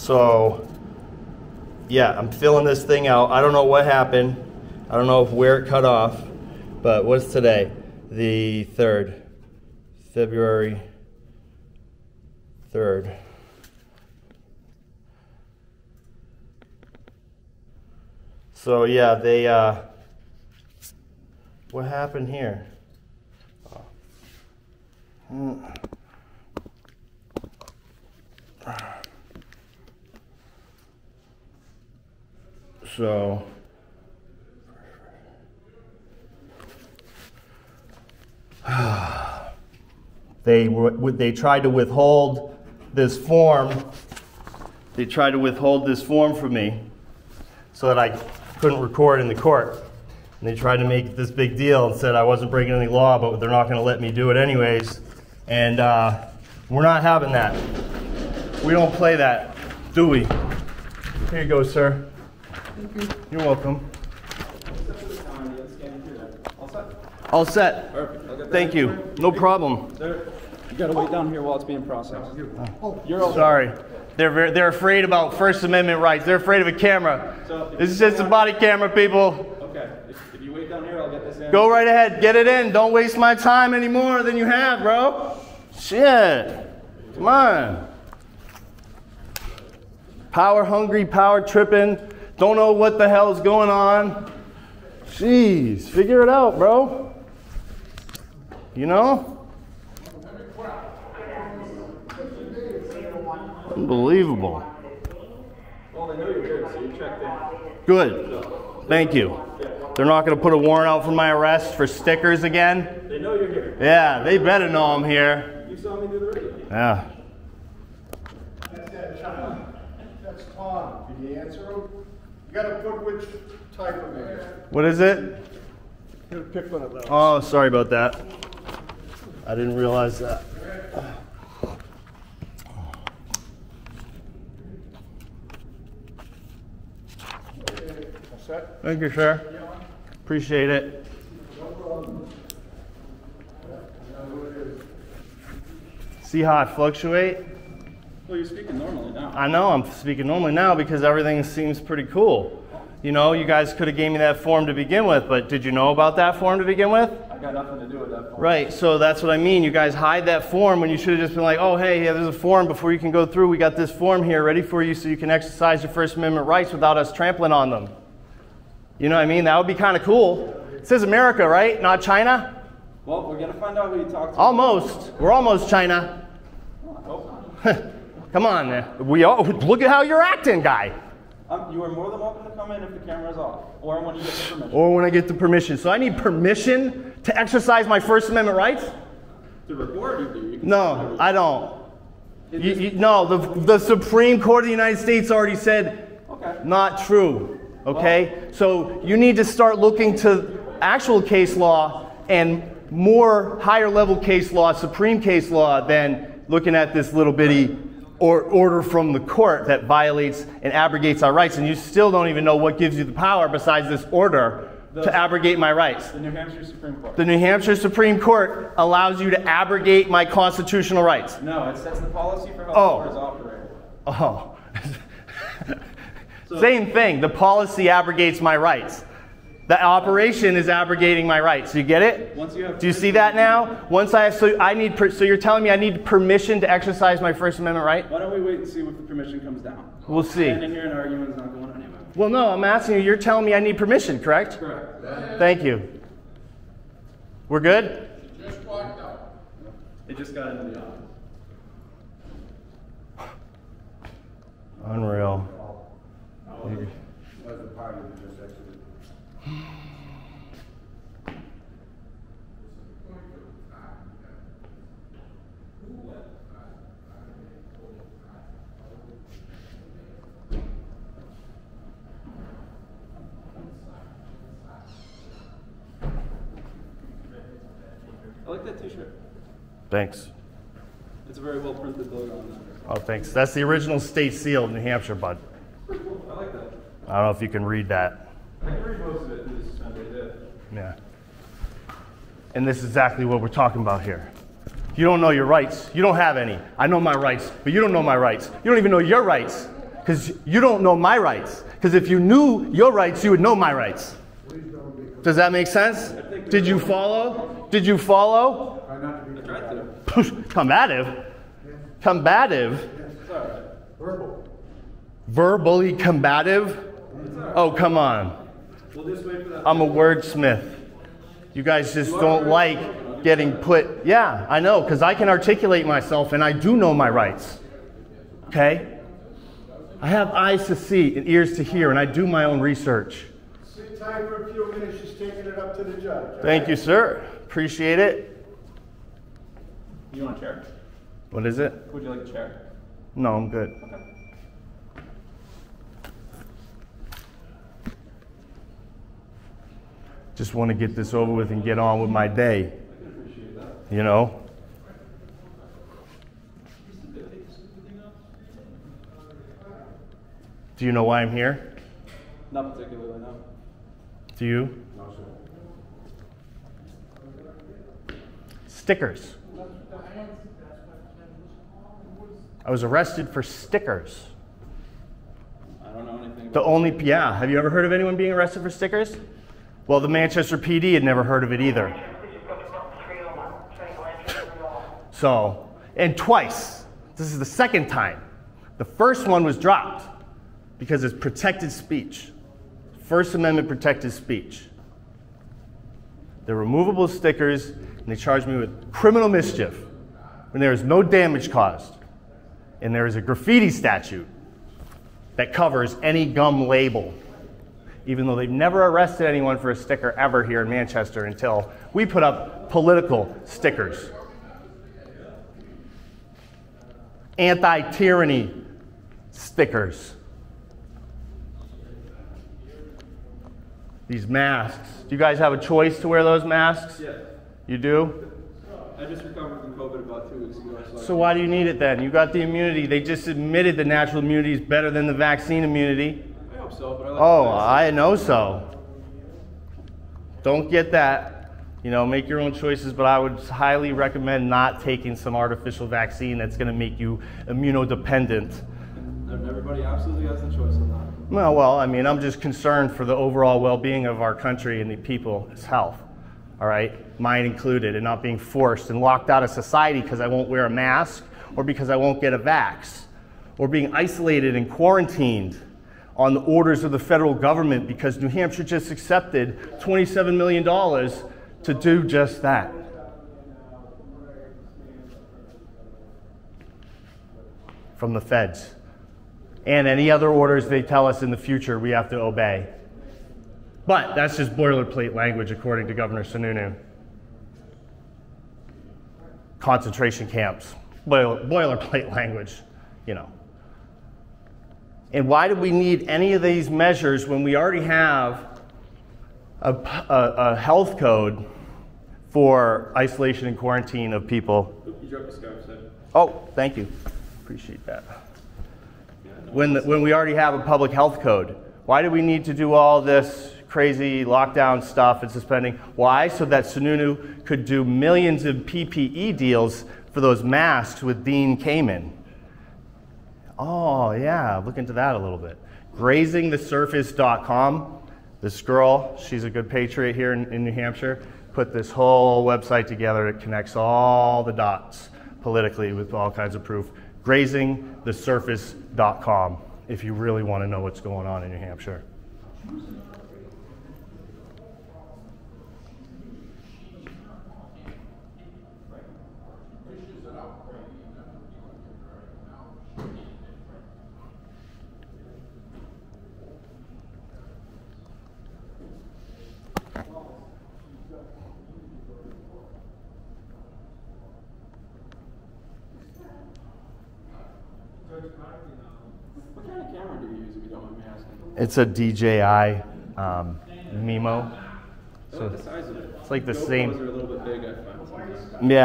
So, yeah, I'm filling this thing out. I don't know what happened. I don't know if where it cut off, but what's today? The 3rd, February 3rd. So, yeah, they, uh, what happened here? Hmm. So, they they tried to withhold this form. They tried to withhold this form from me so that I couldn't record in the court. And they tried to make this big deal and said I wasn't breaking any law, but they're not going to let me do it anyways. And uh, we're not having that. We don't play that, do we? Here you go, sir. You're welcome. All set. Perfect. Thank you. No problem. You gotta wait down here while it's being processed. You're all Sorry. They're, very, they're afraid about First Amendment rights. They're afraid of a camera. This is just a body camera, people. Okay, if, if you wait down here, I'll get this in. Go right ahead. Get it in. Don't waste my time any more than you have, bro. Shit. Come on. Power hungry, power tripping. Don't know what the hell's going on. Jeez, figure it out, bro. You know? Unbelievable. Well, they know you're here, so you checked in. Good. Thank you. They're not going to put a warrant out for my arrest for stickers again? They know you're here. Yeah, they better know I'm here. You saw me do the radio. Yeah. That's that John. That's Tom. Can you answer him? You gotta put which type of name. What is it? You pick one of those. Oh, sorry about that. I didn't realize that. Thank you, sir. Appreciate it. See how I fluctuate? Well, you're speaking normally now. I know I'm speaking normally now because everything seems pretty cool. You know, you guys could have gave me that form to begin with, but did you know about that form to begin with? I got nothing to do with that phone. Right, so that's what I mean. You guys hide that form when you should have just been like, oh, hey, yeah, there's a form before you can go through. We got this form here ready for you so you can exercise your First Amendment rights without us trampling on them. You know what I mean? That would be kind of cool. It says America, right? Not China? Well, we're gonna find out who you talked to. Almost. We're almost China. I hope not. Come on, man. We all, look at how you're acting, guy. Um, you are more than welcome to come in if the camera's off, or when you get the permission. Or when I get the permission. So I need permission to exercise my First Amendment rights? To record you do. You No, I don't. You, you, no, the, the Supreme Court of the United States already said Okay. not true. Okay? So you need to start looking to actual case law and more higher level case law, Supreme case law, than looking at this little bitty or order from the court that violates and abrogates our rights. And you still don't even know what gives you the power besides this order to abrogate my rights. The New Hampshire Supreme Court. The New Hampshire Supreme Court allows you to abrogate my constitutional rights. no, it sets the policy for how Oh. the court is operated. Oh. Same thing. The policy abrogates my rights. The operation is abrogating my rights. You get it? Once you have Do you see that now? Once I have, so I need, so you're telling me I need permission to exercise my First Amendment right? Why don't we wait and see if the permission comes down? We'll see. And here and arguing's not going anywhere. Well, no, I'm asking you. You're telling me I need permission, correct? Correct. Thank you. We're good? Just walked out. It just got into the office. Unreal. I like that T-shirt. Thanks. It's a very well printed logo on there. Oh, thanks. That's the original state seal of New Hampshire, bud. I like that. I don't know if you can read that. I can read most of it through this Sunday did. Yeah. And this is exactly what we're talking about here. You don't know your rights. You don't have any. I know my rights, but you don't know my rights. You don't even know your rights. Because you don't know my rights. Because if you knew your rights, you would know my rights. Does that make sense? Did you follow? Did you follow? Combative? Combative? Verbal. Verbally combative? Oh, come on. I'm a wordsmith. You guys just don't like getting put. Yeah, I know, because I can articulate myself and I do know my rights. Okay? I have eyes to see and ears to hear, and I do my own research. Sit tight for a few minutes, she's taking it up to the judge. Thank you, sir. Appreciate it. You want a chair? What is it? Would you like a chair? No, I'm good. Okay. Just want to get this over with and get on with my day. I appreciate that. You know? Do you know why I'm here? Not particularly, no. Do you? Stickers. I was arrested for stickers. I don't know anything. The only, yeah, have you ever heard of anyone being arrested for stickers? Well, the Manchester PD had never heard of it either. So, and twice. This is the second time. The first one was dropped because it's protected speech. First Amendment protected speech. They're removable stickers, and they charged me with criminal mischief when there is no damage caused. And there is a graffiti statute that covers any gum label, even though they've never arrested anyone for a sticker ever here in Manchester until we put up political stickers. Anti tyranny stickers. These masks. Do you guys have a choice to wear those masks? Yeah. You do? I just recovered from COVID about two weeks ago. So, So why do you need it then? You got the immunity. They just admitted the natural immunity is better than the vaccine immunity. I hope so, but I like Oh. I know so. Don't get that. You know, make your own choices, but I would highly recommend not taking some artificial vaccine that's going to make you immunodependent. Everybody absolutely has the choice on that. Well, well, I mean, I'm just concerned for the overall well-being of our country and the people's health. All right, mine included, and not being forced and locked out of society because I won't wear a mask or because I won't get a vax, or being isolated and quarantined on the orders of the federal government because New Hampshire just accepted $27 million to do just that. From the feds. And any other orders they tell us in the future we have to obey. But that's just boilerplate language, according to Governor Sununu. Concentration camps, boiler, boilerplate language, you know. And why do we need any of these measures when we already have a, a, a health code for isolation and quarantine of people? You dropped the scarf, so. Oh, thank you. Appreciate that. When, the, when we already have a public health code, why do we need to do all this crazy lockdown stuff and suspending? Why? So that Sununu could do millions of PPE deals for those masks with Dean Kamen. Oh, yeah, look into that a little bit. Grazingthesurface.com. This girl, she's a good patriot here in, in New Hampshire, put this whole website together. It connects all the dots politically with all kinds of proof. Grazingthesurface.com if you really want to know what's going on in New Hampshire. What kind of camera do you use if you don't mind me asking? It's a DJI um, Mimo. So the size of it. It's like the same- are a little bit big, I find. sometimes. Yeah.